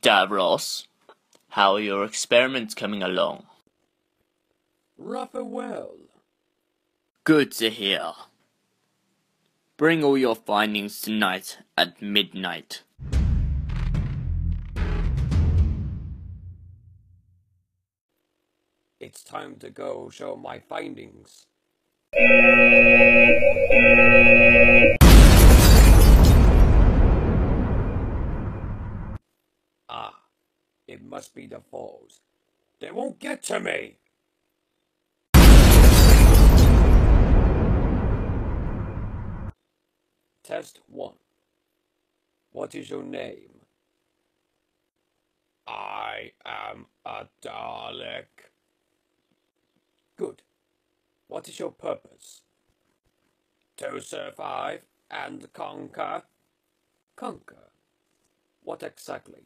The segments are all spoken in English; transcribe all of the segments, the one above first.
Davros. How are your experiments coming along? Rather well. Good to hear. Bring all your findings tonight at midnight. It's time to go show my findings. Ah, it must be the Thals. They won't get to me! Test 1. What is your name? I am a Dalek. Good. What is your purpose? To survive and conquer. Conquer? What exactly?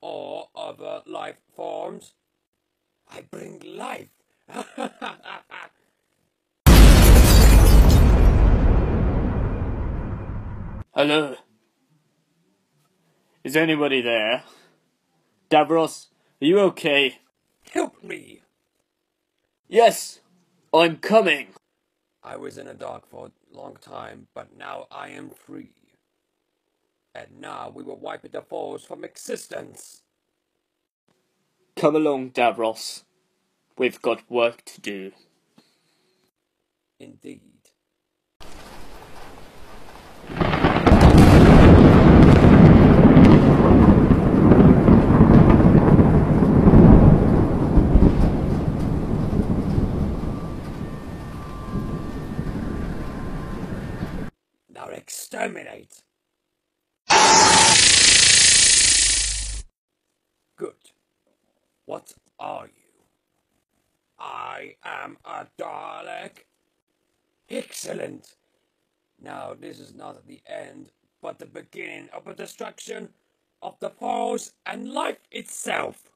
All other life forms? I bring life! Hello? Is anybody there? Davros, are you okay? Help me! Yes, I'm coming. I was in a dark for a long time, but now I am free. And now we will wipe the foes from existence. Come along, Davros. We've got work to do. Indeed. Now exterminate! Good. What are you? I am a Dalek. Excellent. Now, this is not the end, but the beginning of the destruction of the force and life itself.